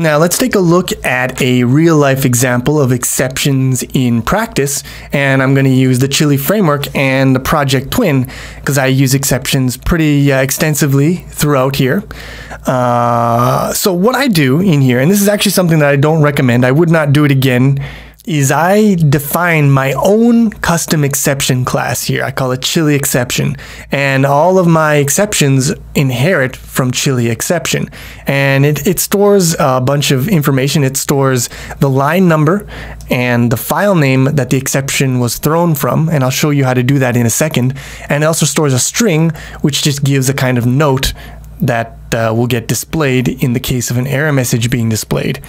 Now let's take a look at a real life example of exceptions in practice and I'm going to use the Chili framework and the Project Twin because I use exceptions pretty uh, extensively throughout here. Uh, so what I do in here, and this is actually something that I don't recommend, I would not do it again is I define my own custom exception class here. I call it chili exception. And all of my exceptions inherit from chili exception. And it, it stores a bunch of information. It stores the line number and the file name that the exception was thrown from. And I'll show you how to do that in a second. And it also stores a string, which just gives a kind of note that uh, will get displayed in the case of an error message being displayed.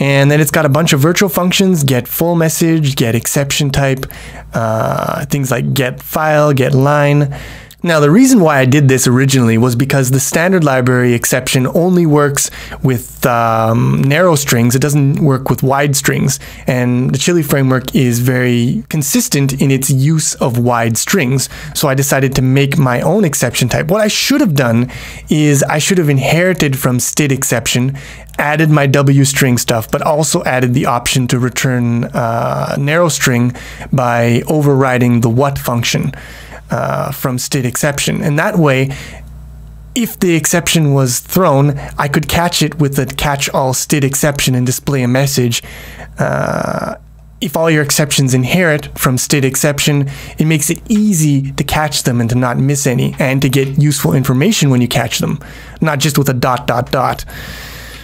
And then it's got a bunch of virtual functions, get full message, get exception type, uh, things like get file, get line. Now, the reason why I did this originally was because the standard library exception only works with um, narrow strings. It doesn't work with wide strings. And the Chili framework is very consistent in its use of wide strings. So I decided to make my own exception type. What I should have done is I should have inherited from std exception, added my wstring stuff, but also added the option to return uh, narrow string by overriding the what function uh, from std exception. And that way, if the exception was thrown, I could catch it with a catch all std exception and display a message. Uh, if all your exceptions inherit from std exception, it makes it easy to catch them and to not miss any and to get useful information when you catch them, not just with a dot dot dot.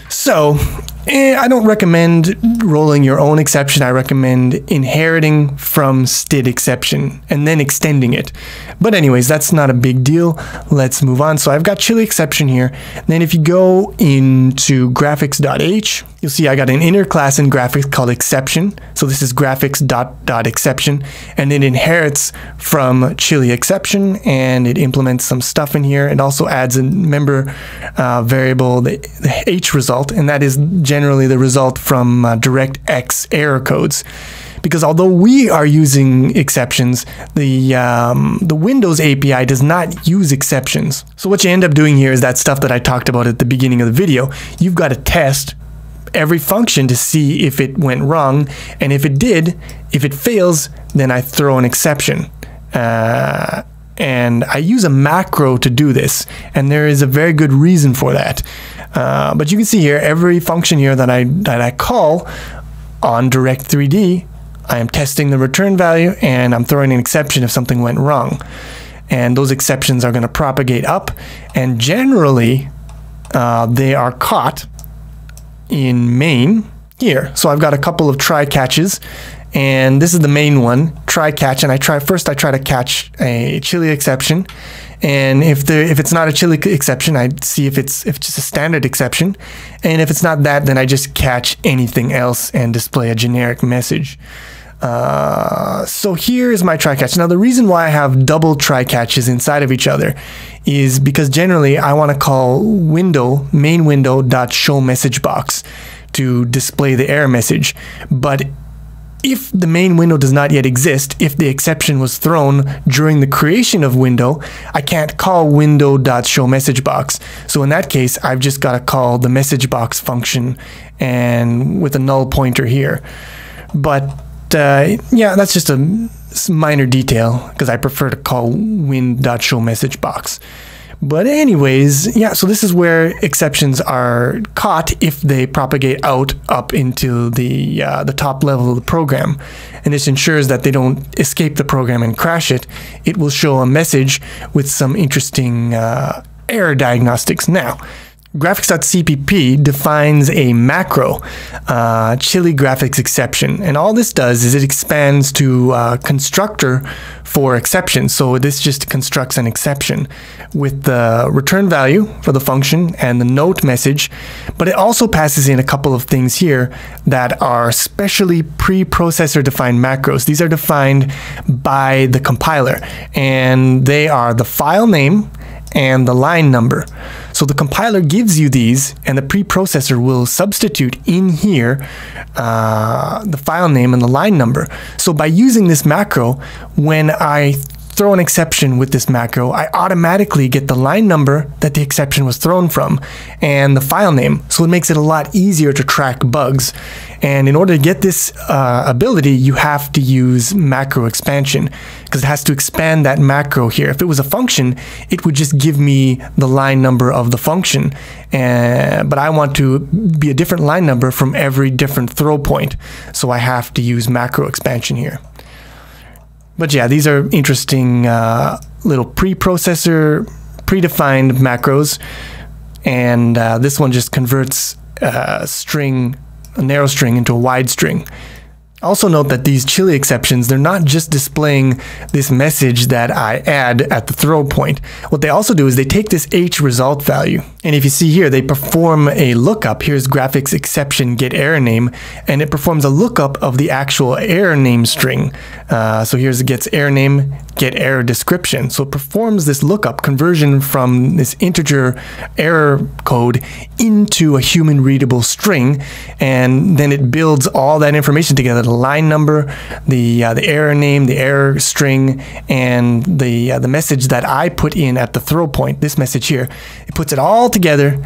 So, eh, I don't recommend rolling your own exception. I recommend inheriting from std exception and then extending it. But anyways, that's not a big deal. Let's move on. So I've got chili exception here. Then if you go into graphics.h, you'll see I got an inner class in graphics called exception. So this is graphics exception, and it inherits from chili exception, and it implements some stuff in here. It also adds a member uh, variable, the, the, HRESULT, and that is generally the result from uh, DirectX error codes because although we are using exceptions, the um, the Windows API does not use exceptions. So what you end up doing here is that stuff that I talked about at the beginning of the video. You've got to test every function to see if it went wrong, and if it did, if it fails, then I throw an exception. Uh, and I use a macro to do this, and there is a very good reason for that. Uh, but you can see here, every function here that I that I call on Direct3D I am testing the return value and I'm throwing an exception if something went wrong. And those exceptions are going to propagate up and generally uh, they are caught in main here. So I've got a couple of try catches and this is the main one, try catch. And I try first, I try to catch a chili exception. And if there, if it's not a chili exception, I see if it's if it's just a standard exception. And if it's not that, then I just catch anything else and display a generic message. Uh, so here is my try catch. Now the reason why I have double try catches inside of each other is because generally I want to call window main window dot show message box to display the error message. But if the main window does not yet exist, if the exception was thrown during the creation of window, I can't call window.showMessageBox. So in that case, I've just got to call the message box function and with a null pointer here. But uh, yeah, that's just a minor detail because I prefer to call win.showMessageBox. But anyways, yeah, so this is where exceptions are caught if they propagate out up into the uh, the top level of the program. And this ensures that they don't escape the program and crash it. It will show a message with some interesting uh, error diagnostics. Now, graphics.cpp defines a macro, uh, chili graphics exception. And all this does is it expands to a constructor for exceptions. So this just constructs an exception with the return value for the function and the note message. But it also passes in a couple of things here that are specially pre-processor defined macros. These are defined by the compiler and they are the file name and the line number. So the compiler gives you these, and the preprocessor will substitute in here uh, the file name and the line number. So by using this macro, when I throw an exception with this macro, I automatically get the line number that the exception was thrown from and the file name. So it makes it a lot easier to track bugs. And in order to get this uh, ability, you have to use macro expansion because it has to expand that macro here. If it was a function, it would just give me the line number of the function. Uh, but I want to be a different line number from every different throw point. So I have to use macro expansion here. But yeah, these are interesting uh, little preprocessor, predefined macros. And uh, this one just converts a uh, string, a narrow string into a wide string. Also note that these chili exceptions, they're not just displaying this message that I add at the throw point. What they also do is they take this HRESULT value. And if you see here, they perform a lookup. Here's graphics exception get error name, and it performs a lookup of the actual error name string. Uh, so here's gets error name, get error description. So it performs this lookup conversion from this integer error code into a human readable string, and then it builds all that information together the line number, the uh, the error name, the error string, and the uh, the message that I put in at the throw point. This message here, it puts it all together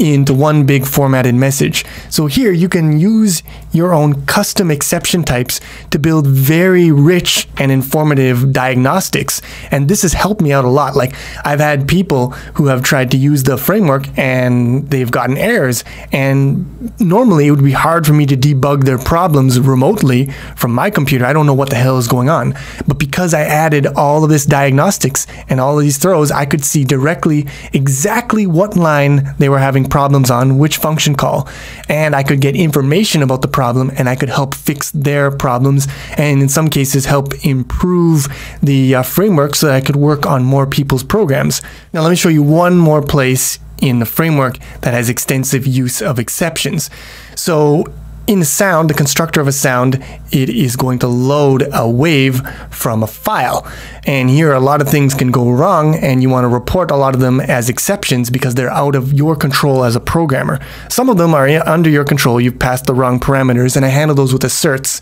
into one big formatted message. So here you can use your own custom exception types to build very rich and informative diagnostics. And this has helped me out a lot. Like I've had people who have tried to use the framework and they've gotten errors. And normally it would be hard for me to debug their problems remotely from my computer. I don't know what the hell is going on. But because I added all of this diagnostics and all of these throws, I could see directly exactly what line they were having problems on, which function call, and I could get information about the problem and I could help fix their problems and in some cases help improve the uh, framework so that I could work on more people's programs. Now let me show you one more place in the framework that has extensive use of exceptions. So in sound, the constructor of a sound, it is going to load a wave from a file. And here a lot of things can go wrong and you want to report a lot of them as exceptions because they're out of your control as a programmer. Some of them are under your control. You've passed the wrong parameters and I handle those with asserts.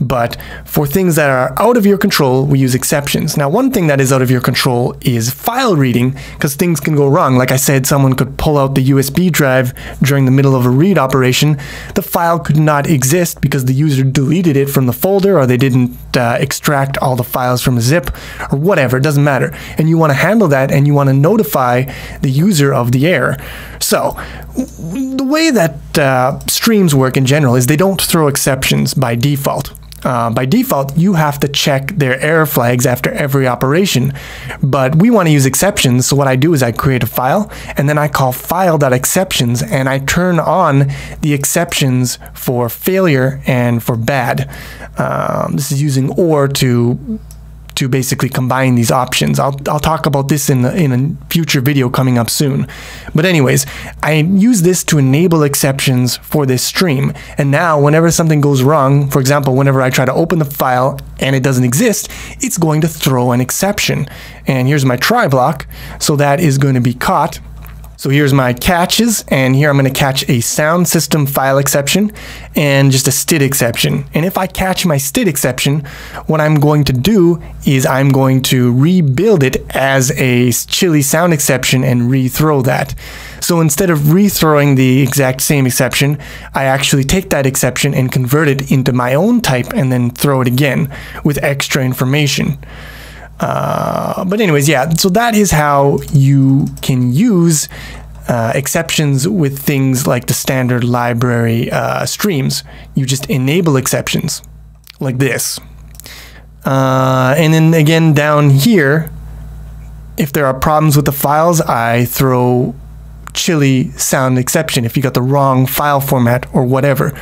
But for things that are out of your control, we use exceptions. Now, one thing that is out of your control is file reading, because things can go wrong. Like I said, someone could pull out the USB drive during the middle of a read operation. The file could not exist because the user deleted it from the folder or they didn't uh, extract all the files from a zip or whatever. It doesn't matter. And you want to handle that and you want to notify the user of the error. So, the way that uh, streams work in general is they don't throw exceptions by default. Uh, by default, you have to check their error flags after every operation. But we want to use exceptions, so what I do is I create a file, and then I call file.exceptions, and I turn on the exceptions for failure and for bad. Um, this is using OR to to basically combine these options. I'll, I'll talk about this in, in a future video coming up soon. But anyways, I use this to enable exceptions for this stream. And now whenever something goes wrong, for example, whenever I try to open the file and it doesn't exist, it's going to throw an exception. And here's my try block. So that is going to be caught so here's my catches, and here I'm going to catch a sound system file exception and just a std exception. And if I catch my std exception, what I'm going to do is I'm going to rebuild it as a chili sound exception and rethrow that. So instead of rethrowing the exact same exception, I actually take that exception and convert it into my own type and then throw it again with extra information. Uh, but anyways, yeah, so that is how you can use uh, exceptions with things like the standard library uh, streams. You just enable exceptions like this. Uh, and then again down here, if there are problems with the files, I throw chili sound exception if you got the wrong file format or whatever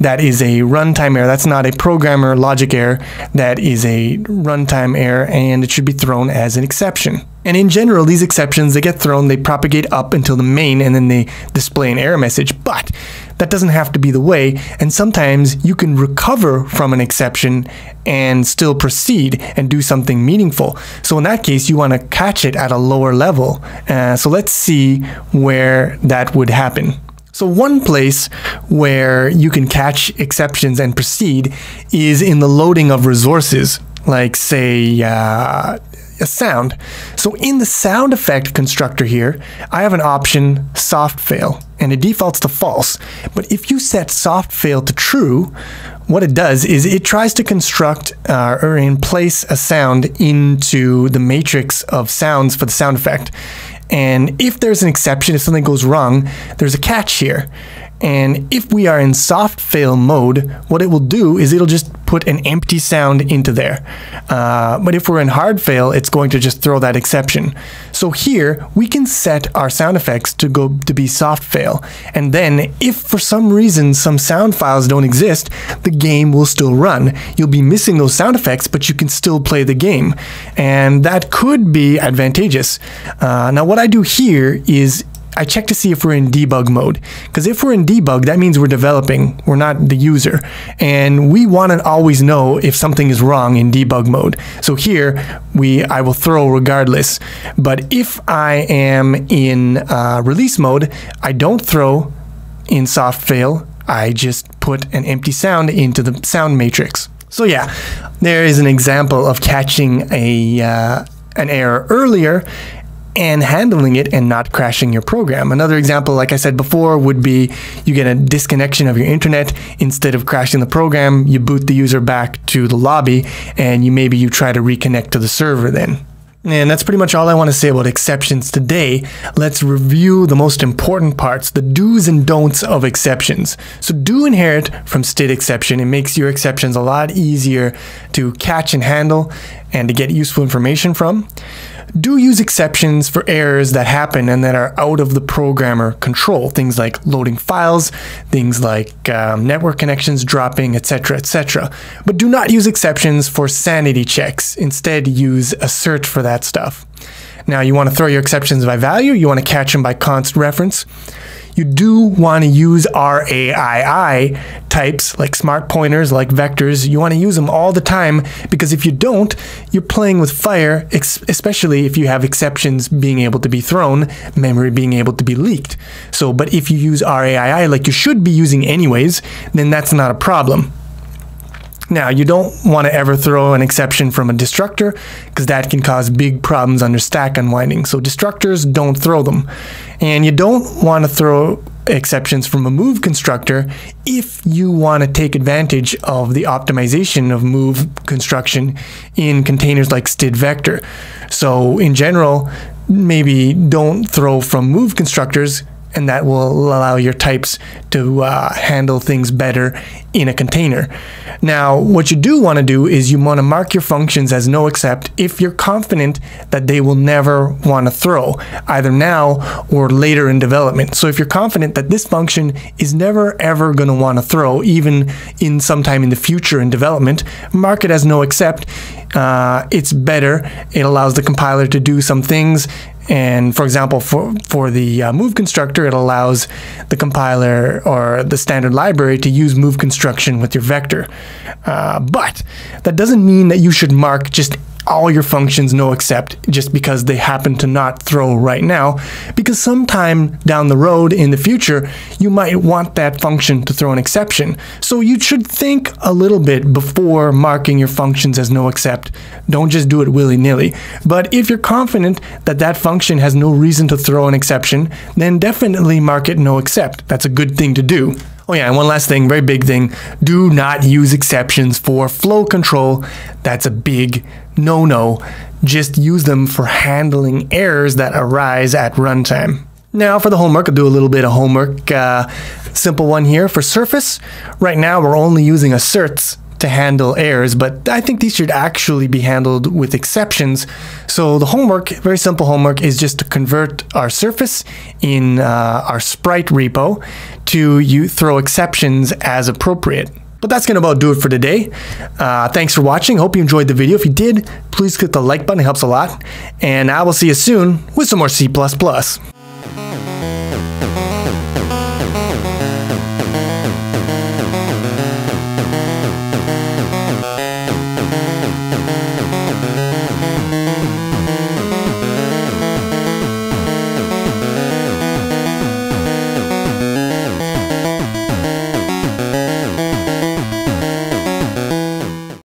that is a runtime error. That's not a programmer logic error. That is a runtime error and it should be thrown as an exception. And in general, these exceptions, they get thrown, they propagate up until the main and then they display an error message. But that doesn't have to be the way. And sometimes you can recover from an exception and still proceed and do something meaningful. So in that case, you want to catch it at a lower level. Uh, so let's see where that would happen. So one place where you can catch exceptions and proceed is in the loading of resources like say uh, a sound. So in the sound effect constructor here, I have an option soft fail and it defaults to false. But if you set soft fail to true, what it does is it tries to construct uh, or emplace a sound into the matrix of sounds for the sound effect. And if there's an exception, if something goes wrong, there's a catch here. And if we are in soft fail mode, what it will do is it'll just put an empty sound into there. Uh, but if we're in hard fail, it's going to just throw that exception. So here we can set our sound effects to go to be soft fail. And then if for some reason some sound files don't exist, the game will still run. You'll be missing those sound effects, but you can still play the game. And that could be advantageous. Uh, now what I do here is I check to see if we're in debug mode. Because if we're in debug, that means we're developing, we're not the user. And we want to always know if something is wrong in debug mode. So here, we I will throw regardless. But if I am in uh, release mode, I don't throw in soft fail. I just put an empty sound into the sound matrix. So yeah, there is an example of catching a uh, an error earlier and handling it and not crashing your program. Another example, like I said before, would be you get a disconnection of your internet. Instead of crashing the program, you boot the user back to the lobby and you maybe you try to reconnect to the server then. And that's pretty much all I want to say about exceptions today. Let's review the most important parts, the do's and don'ts of exceptions. So do inherit from std exception. It makes your exceptions a lot easier to catch and handle and to get useful information from do use exceptions for errors that happen and that are out of the programmer control. Things like loading files, things like um, network connections dropping, etc., etc. But do not use exceptions for sanity checks. Instead, use assert for that stuff. Now, you want to throw your exceptions by value, you want to catch them by const reference you do want to use RAII types like smart pointers, like vectors. You want to use them all the time because if you don't, you're playing with fire, especially if you have exceptions being able to be thrown, memory being able to be leaked. So, but if you use RAII like you should be using anyways, then that's not a problem. Now, you don't want to ever throw an exception from a destructor because that can cause big problems under stack unwinding. So destructors, don't throw them. And you don't want to throw exceptions from a move constructor if you want to take advantage of the optimization of move construction in containers like std vector. So in general, maybe don't throw from move constructors and that will allow your types to uh, handle things better in a container. Now, what you do want to do is you want to mark your functions as noexcept if you're confident that they will never want to throw, either now or later in development. So if you're confident that this function is never ever going to want to throw, even in sometime in the future in development, mark it as noexcept. Uh, it's better. It allows the compiler to do some things and for example, for, for the uh, move constructor, it allows the compiler or the standard library to use move construction with your vector. Uh, but that doesn't mean that you should mark just all your functions noexcept just because they happen to not throw right now. Because sometime down the road in the future you might want that function to throw an exception. So you should think a little bit before marking your functions as noexcept. Don't just do it willy-nilly. But if you're confident that that function has no reason to throw an exception then definitely mark it noexcept. That's a good thing to do Oh yeah, and one last thing, very big thing. Do not use exceptions for flow control. That's a big no-no. Just use them for handling errors that arise at runtime. Now for the homework, I'll do a little bit of homework. Uh, simple one here for Surface. Right now we're only using asserts to handle errors, but I think these should actually be handled with exceptions. So the homework, very simple homework, is just to convert our surface in uh, our sprite repo to you throw exceptions as appropriate. But that's going to about do it for today. Uh, thanks for watching. Hope you enjoyed the video. If you did, please click the like button. It helps a lot. And I will see you soon with some more C++.